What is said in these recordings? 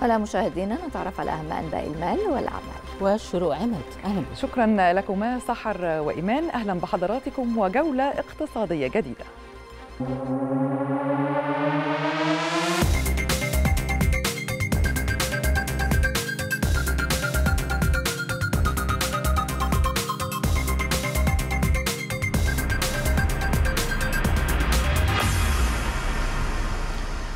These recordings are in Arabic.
هلا مشاهدينا نتعرف على أهم أنباء المال والأعمال. والشروق عمد أهلا. بك شكرا لكما سحر وإيمان. أهلا بحضراتكم وجولة اقتصادية جديدة.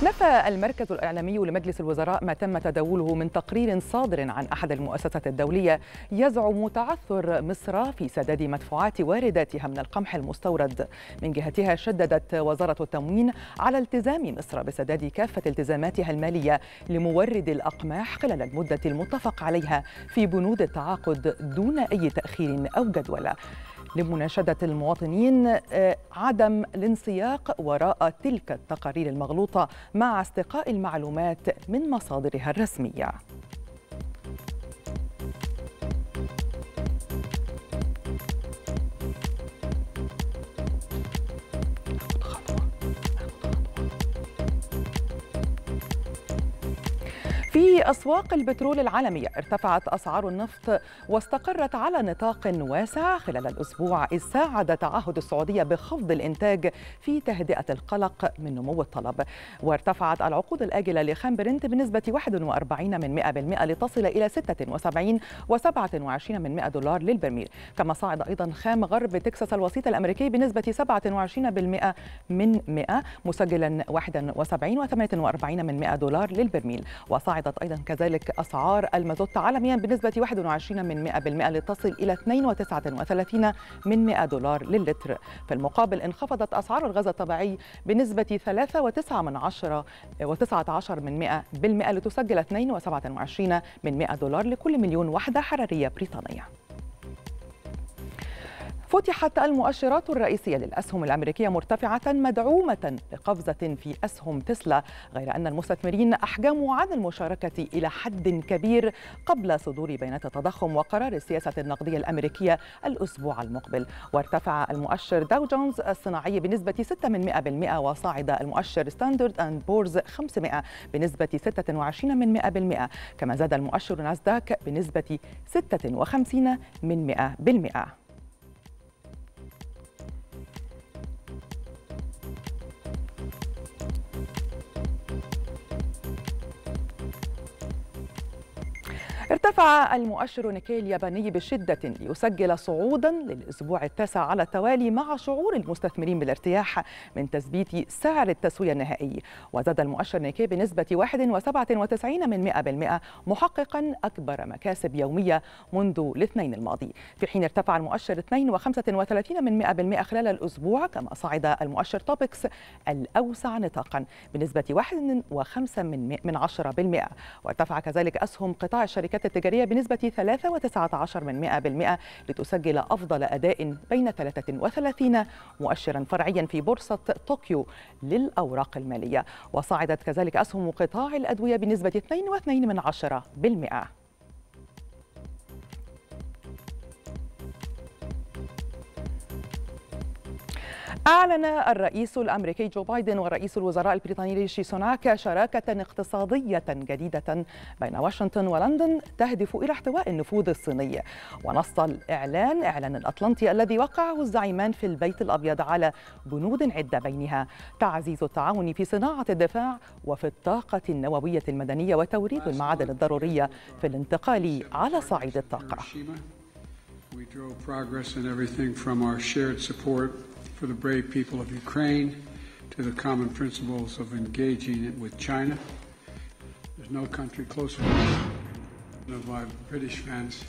نفى المركز الإعلامي لمجلس الوزراء ما تم تداوله من تقرير صادر عن أحد المؤسسات الدولية يزعم تعثر مصر في سداد مدفوعات وارداتها من القمح المستورد. من جهتها شددت وزارة التموين على التزام مصر بسداد كافة التزاماتها المالية لمورد الأقماح خلال المدة المتفق عليها في بنود التعاقد دون أي تأخير أو جدولة لمناشدة المواطنين عدم الانسياق وراء تلك التقارير المغلوطة مع استقاء المعلومات من مصادرها الرسمية. في أسواق البترول العالمية ارتفعت أسعار النفط واستقرت على نطاق واسع خلال الأسبوع إذ ساعد تعهد السعودية بخفض الإنتاج في تهدئة القلق من نمو الطلب. وارتفعت العقود الآجلة لخام برنت بنسبة 41 من 100% لتصل إلى 76 و27 من 100 دولار للبرميل. كما صعد أيضا خام غرب تكساس الوسيط الأمريكي بنسبة 27 من 100 مسجلا 71 و48 من 100 دولار للبرميل. وصعد صعدت أيضا كذلك أسعار المازوت عالميا بنسبة 21 من 100% لتصل إلى 2 من 100 دولار للتر في المقابل انخفضت أسعار الغاز الطبيعي بنسبة 3 و9 من 10 و19 من 100% لتسجل 2 و27 من 100 دولار لكل مليون وحدة حرارية بريطانية. فتحت المؤشرات الرئيسية للأسهم الأمريكية مرتفعة مدعومة بقفزة في أسهم تسلا غير أن المستثمرين أحجموا عن المشاركة إلى حد كبير قبل صدور بيانات التضخم وقرار السياسة النقدية الأمريكية الأسبوع المقبل. وارتفع المؤشر داو جونز الصناعي بنسبة 6 من 100% وصعد المؤشر ستاندرد أند بورز 500 بنسبة 26 من 100% كما زاد المؤشر ناسداك بنسبة 56 من 100% ارتفع المؤشر نيكي الياباني بشدة ليسجل صعودا للأسبوع التاسع على التوالي مع شعور المستثمرين بالارتياح من تثبيت سعر التسوية النهائي. وزاد المؤشر نيكي بنسبة 1.97 من 100% محققا أكبر مكاسب يومية منذ الاثنين الماضي. في حين ارتفع المؤشر 2.35 من 100% خلال الأسبوع كما صعد المؤشر توبكس الأوسع نطاقا بنسبة 1.5 من 10% وارتفع كذلك أسهم قطاع الشركات الشركات التجارية بنسبة 3.19 من 100% لتسجل أفضل أداء بين 33 مؤشرا فرعيا في بورصة طوكيو للأوراق المالية. وصعدت كذلك أسهم قطاع الأدوية بنسبة 2.2 أعلن الرئيس الأمريكي جو بايدن ورئيس الوزراء البريطاني ريشي سوناك شراكة اقتصادية جديدة بين واشنطن ولندن تهدف إلى احتواء النفوذ الصيني. ونص الإعلان إعلان الأطلنطي الذي وقعه الزعيمان في البيت الأبيض على بنود عدة بينها. تعزيز التعاون في صناعة الدفاع وفي الطاقة النووية المدنية وتوريد المعادن الضرورية في الانتقال على صعيد الطاقة. We drove progress in everything from our shared support for the brave people of Ukraine to the common principles of engaging with China. There's no country closer to of my British friends.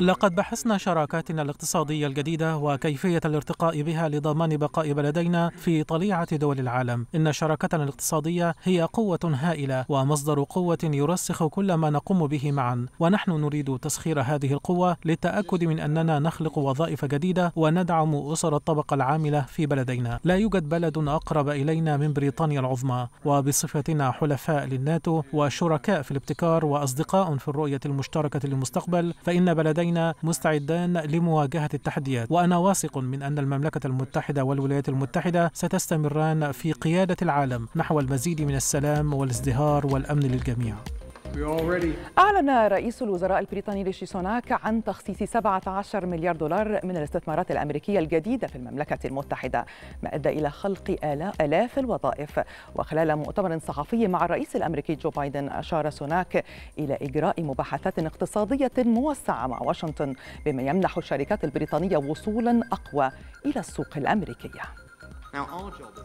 لقد بحثنا شراكاتنا الاقتصادية الجديدة وكيفية الارتقاء بها لضمان بقاء بلدينا في طليعة دول العالم. إن شراكتنا الاقتصادية هي قوة هائلة ومصدر قوة يرسخ كل ما نقوم به معا، ونحن نريد تسخير هذه القوة للتأكد من أننا نخلق وظائف جديدة وندعم أسر الطبقة العاملة في بلدينا. لا يوجد بلد أقرب إلينا من بريطانيا العظمى، وبصفتنا حلفاء للناتو وشركاء في الابتكار وأصدقاء في الرؤية المشتركة للمستقبل، فإن بلدينا مستعدان لمواجهة التحديات. وأنا واثق من أن المملكة المتحدة والولايات المتحدة ستستمران في قيادة العالم نحو المزيد من السلام والازدهار والأمن للجميع. أعلن رئيس الوزراء البريطاني ريشي سوناك عن تخصيص 17 مليار دولار من الاستثمارات الأمريكية الجديدة في المملكة المتحدة ما أدى إلى خلق آلاف الوظائف. وخلال مؤتمر صحفي مع الرئيس الأمريكي جو بايدن أشار سوناك إلى إجراء مباحثات اقتصادية موسعة مع واشنطن بما يمنح الشركات البريطانية وصولا أقوى إلى السوق الأمريكية.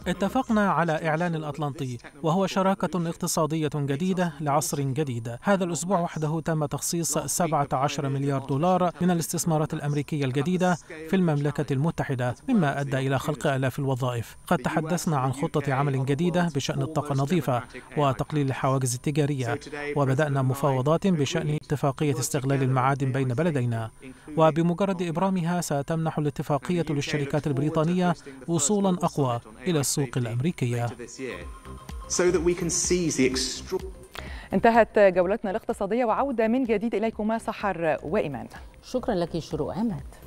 اتفقنا على إعلان الأطلنطي وهو شراكة اقتصادية جديدة لعصر جديد. هذا الأسبوع وحده تم تخصيص 17 مليار دولار من الاستثمارات الأمريكية الجديدة في المملكة المتحدة مما أدى إلى خلق آلاف الوظائف. قد تحدثنا عن خطة عمل جديدة بشأن الطاقة النظيفة وتقليل الحواجز التجارية وبدأنا مفاوضات بشأن اتفاقية استغلال المعادن بين بلدينا. وبمجرد إبرامها ستمنح الاتفاقية للشركات البريطانية وصولا أقوى إلى السوق الأمريكية. انتهت جولتنا الاقتصادية وعودة من جديد إليكما سحر وإيمان. شكرا لك شروق عماد.